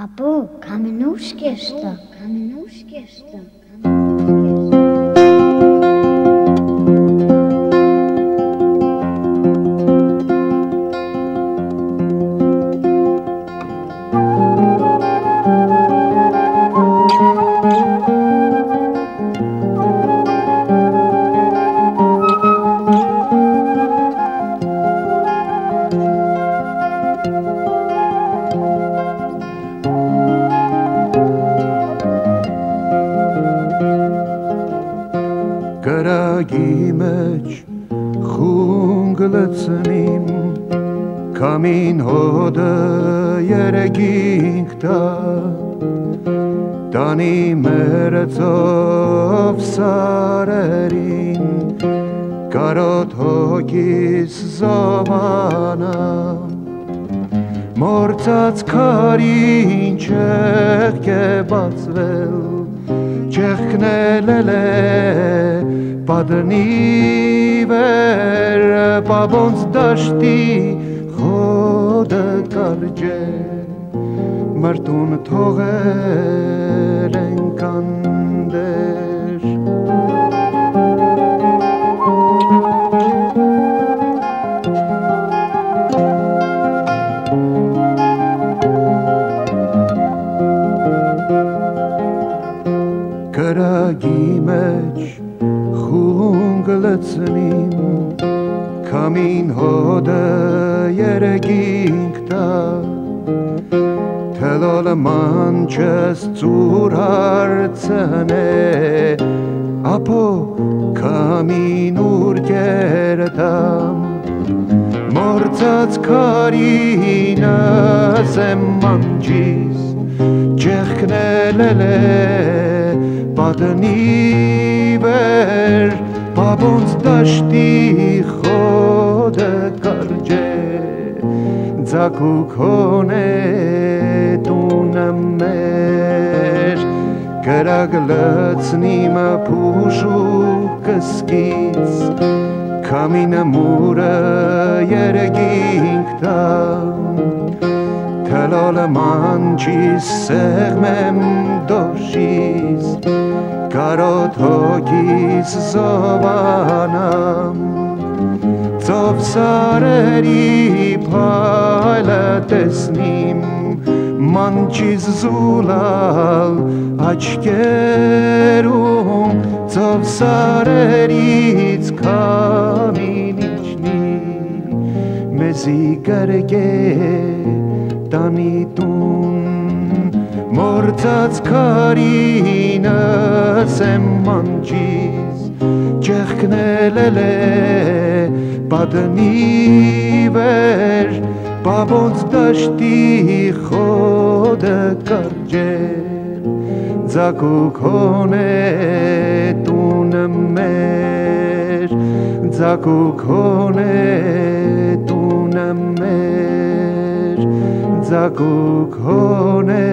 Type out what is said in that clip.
Από καμινούσκεστα. Από καμινούσκεστα. Από. Կրագի մեջ խունգ լցնիմ Կամին հոդը երեգինք տա Տանի մերծով սարերին Կարոտ հոգիս զովանա Մորցած քարին չեղք է բացվել Չեղքնել է Падни վեր պաբոնց դաշտի խոդը կարջե մրտուն թողել են կանդեր կրագի մեջ գլցնիմ Քամին հոդը երեգինք տա Թելոլը մանչս ծուր հարցնե Ապո քամին ուր գերտամ Մորցած քարինս եմ մանջիս Ջեղքնել է պատնի վեր Բաբոնց դաշտի խոդը կարջե Ձակուկ հոնե տունը մեր Գրագ լծնիմը փուշու կսկից Քամինը մուրը երեգինք տամ Թելոլը մանչիս սեղմեմ դոշիս կարոտ հոգիս զովանամ ծով սարերի փայլը տեսնիմ մանչիս զուլալ աչկերում ծով սարերից քամին իջնի մեզի կրգե տանի տուն մորցած քարինս եմ մանջիս ջեղքնել է պատնի վեր բաբոնց դաշտի խոդը կարջեր ձակուկ հոնե տունը մեր ձակուկ հոնե տունը մեր za kukone.